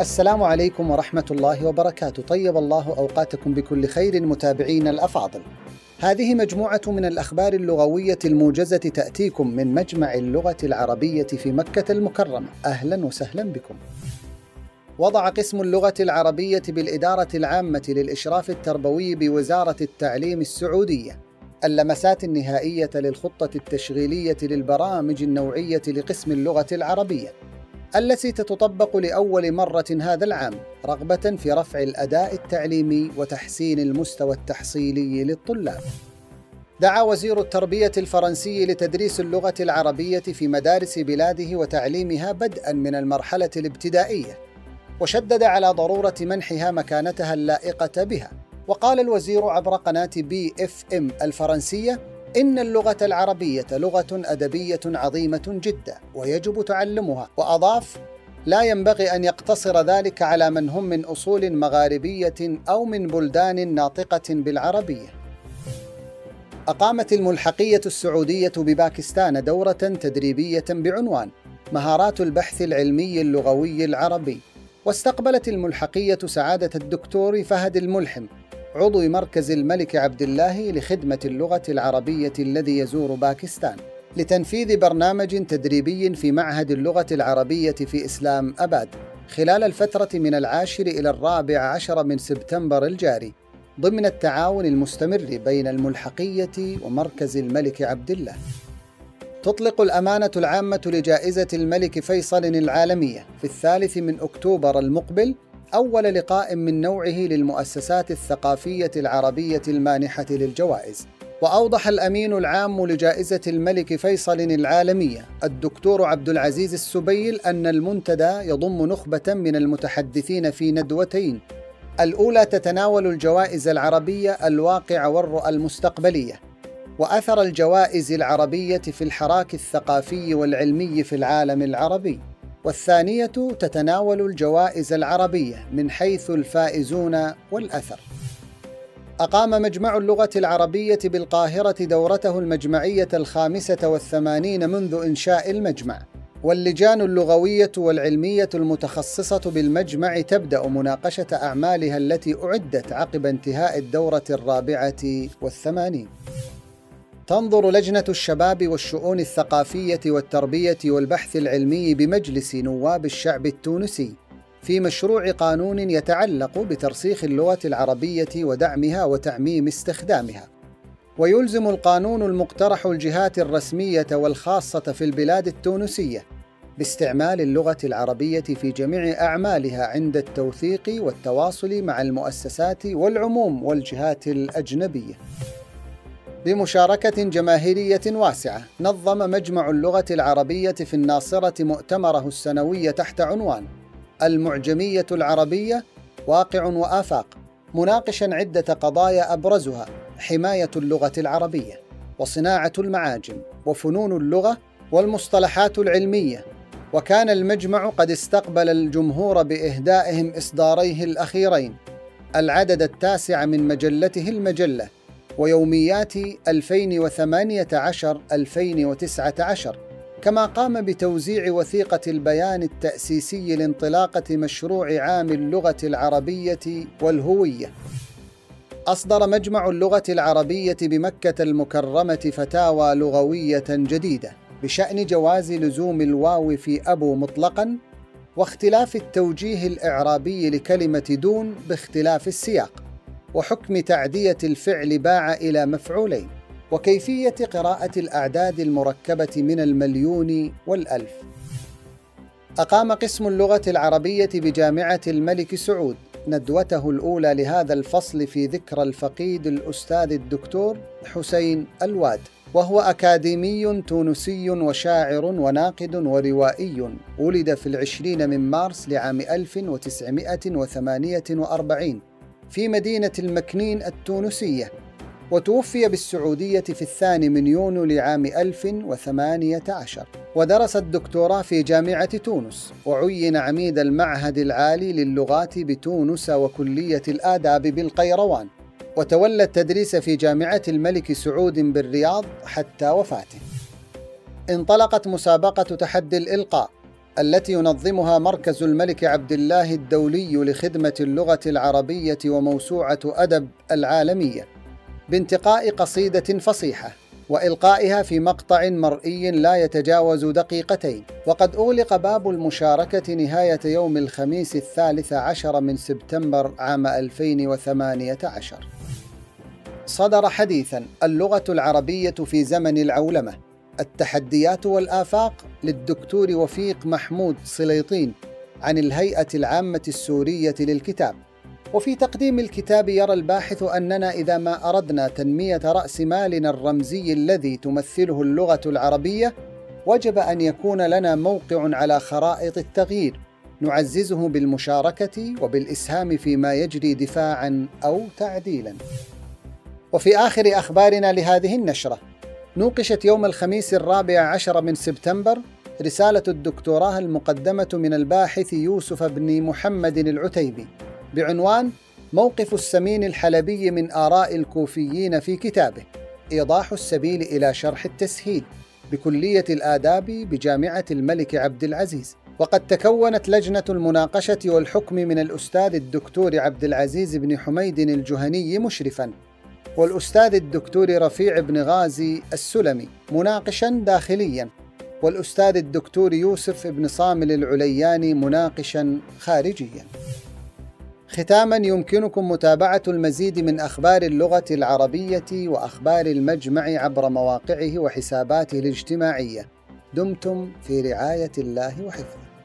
السلام عليكم ورحمة الله وبركاته. طيب الله أوقاتكم بكل خير متابعين الأفاضل. هذه مجموعة من الأخبار اللغوية الموجزة تأتيكم من مجمع اللغة العربية في مكة المكرمة. أهلا وسهلا بكم. وضع قسم اللغة العربية بالإدارة العامة للإشراف التربوي بوزارة التعليم السعودية. اللمسات النهائية للخطة التشغيلية للبرامج النوعية لقسم اللغة العربية. التي تطبق لأول مرة هذا العام رغبة في رفع الأداء التعليمي وتحسين المستوى التحصيلي للطلاب. دعا وزير التربية الفرنسي لتدريس اللغة العربية في مدارس بلاده وتعليمها بدءا من المرحلة الابتدائية، وشدد على ضرورة منحها مكانتها اللائقة بها. وقال الوزير عبر قناة BFM الفرنسية إن اللغة العربية لغة أدبية عظيمة جدا ويجب تعلمها وأضاف لا ينبغي أن يقتصر ذلك على من هم من أصول مغاربية أو من بلدان ناطقة بالعربية. أقامت الملحقية السعودية بباكستان دورة تدريبية بعنوان مهارات البحث العلمي اللغوي العربي، واستقبلت الملحقية سعادة الدكتور فهد الملحم عضو مركز الملك عبد الله لخدمة اللغة العربية الذي يزور باكستان لتنفيذ برنامج تدريبي في معهد اللغة العربية في إسلام أباد خلال الفترة من العاشر إلى الرابع عشر من سبتمبر الجاري ضمن التعاون المستمر بين الملحقية ومركز الملك عبد الله. تطلق الأمانة العامة لجائزة الملك فيصل العالمية في الثالث من أكتوبر المقبل أول لقاء من نوعه للمؤسسات الثقافية العربية المانحة للجوائز. وأوضح الأمين العام لجائزة الملك فيصل العالمية الدكتور عبد العزيز السبيل أن المنتدى يضم نخبة من المتحدثين في ندوتين. الأولى تتناول الجوائز العربية الواقع والرؤى المستقبلية، وأثر الجوائز العربية في الحراك الثقافي والعلمي في العالم العربي. والثانية تتناول الجوائز العربية من حيث الفائزون والأثر. أقام مجمع اللغة العربية بالقاهرة دورته المجمعية الخامسة والثمانين منذ إنشاء المجمع، واللجان اللغوية والعلمية المتخصصة بالمجمع تبدأ مناقشة أعمالها التي أعدت عقب انتهاء الدورة الرابعة والثمانين. تنظر لجنة الشباب والشؤون الثقافية والتربية والبحث العلمي بمجلس نواب الشعب التونسي في مشروع قانون يتعلق بترسيخ اللغة العربية ودعمها وتعميم استخدامها. ويلزم القانون المقترح الجهات الرسمية والخاصة في البلاد التونسية باستعمال اللغة العربية في جميع أعمالها عند التوثيق والتواصل مع المؤسسات والعموم والجهات الأجنبية. بمشاركة جماهيرية واسعة. نظم مجمع اللغة العربية في الناصرة مؤتمره السنوي تحت عنوان المعجمية العربية واقع وآفاق مناقشا عدة قضايا أبرزها حماية اللغة العربية وصناعة المعاجم وفنون اللغة والمصطلحات العلمية. وكان المجمع قد استقبل الجمهور بإهدائهم إصداريه الأخيرين. العدد التاسع من مجلته المجلة. ويوميات 2018-2019 كما قام بتوزيع وثيقة البيان التأسيسي لانطلاقة مشروع عام اللغة العربية والهوية. أصدر مجمع اللغة العربية بمكة المكرمة فتاوى لغوية جديدة بشأن جواز لزوم الواو في أبو مطلقا واختلاف التوجيه الإعرابي لكلمة دون باختلاف السياق. وحكم تعدية الفعل باع إلى مفعولين وكيفية قراءة الأعداد المركبة من المليون والألف. أقام قسم اللغة العربية بجامعة الملك سعود ندوته الأولى لهذا الفصل في ذكرى الفقيد الأستاذ الدكتور حسين الواد وهو أكاديمي تونسي وشاعر وناقد وروائي ولد في العشرين من مارس لعام 1948 في مدينة المكنين التونسية وتوفي بالسعودية في الثاني من يونيو لعام 1018 ودرس الدكتوراه في جامعة تونس وعين عميد المعهد العالي للغات بتونس وكلية الآداب بالقيروان. وتولى التدريس في جامعة الملك سعود بالرياض حتى وفاته. انطلقت مسابقة تحدي الإلقاء. التي ينظمها مركز الملك عبد الله الدولي لخدمة اللغة العربية وموسوعة أدب العالمية بانتقاء قصيدة فصيحة وإلقائها في مقطع مرئي لا يتجاوز دقيقتين. وقد أغلق باب المشاركة نهاية يوم الخميس الثالث عشر من سبتمبر عام 2018 صدر حديثا اللغة العربية في زمن العولمة التحديات والآفاق للدكتور وفيق محمود سليطين عن الهيئة العامة السورية للكتاب. وفي تقديم الكتاب يرى الباحث أننا إذا ما أردنا تنمية رأس مالنا الرمزي الذي تمثله اللغة العربية وجب أن يكون لنا موقع على خرائط التغيير نعززه بالمشاركة وبالإسهام فيما يجري دفاعا أو تعديلا. وفي آخر أخبارنا لهذه النشرة نوقشت يوم الخميس الرابع عشر من سبتمبر رسالة الدكتوراه المقدمة من الباحث يوسف بن محمد العتيبي بعنوان موقف السمين الحلبي من آراء الكوفيين في كتابه. إيضاح السبيل إلى شرح التسهيل بكلية الآداب بجامعة الملك عبد العزيز. وقد تكونت لجنة المناقشة والحكم من الأستاذ الدكتور عبد العزيز بن حميد الجهني مشرفا. والأستاذ الدكتور رفيع بن غازي السلمي مناقشا داخليا. والأستاذ الدكتور يوسف بن صامل العلياني مناقشا خارجيا. ختاما يمكنكم متابعة المزيد من أخبار اللغة العربية وأخبار المجمع عبر مواقعه وحساباته الاجتماعية. دمتم في رعاية الله وحفظه.